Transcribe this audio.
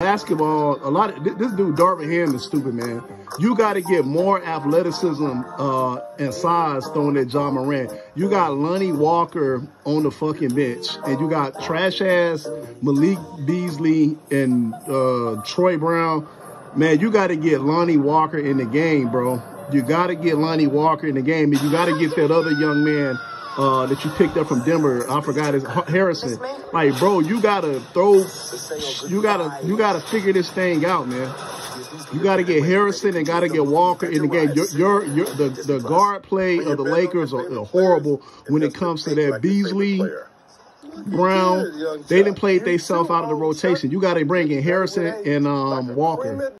basketball, a lot of this dude Darvin Ham is stupid, man. You got to get more athleticism uh, and size throwing at Ja Morant. You got Lonnie Walker on the fucking bench, and you got trash ass Malik Beasley and uh, Troy Brown. Man, you got to get Lonnie Walker in the game, bro. You got to get Lonnie Walker in the game, and you got to get that other young man uh, that you picked up from Denver. I forgot his Harrison. Like, bro, you gotta throw, you gotta, you gotta figure this thing out, man. You gotta get Harrison and gotta get Walker in the game. Your, your, your the, the guard play of the Lakers are, are horrible when it comes to that Beasley. Brown, they didn't play themselves out of the rotation. You got to bring in Harrison and um, Walker.